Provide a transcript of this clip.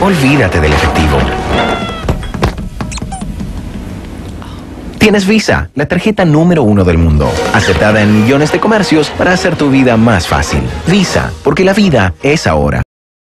olvídate del efectivo. Tienes Visa, la tarjeta número uno del mundo, aceptada en millones de comercios para hacer tu vida más fácil. Visa, porque la vida es ahora.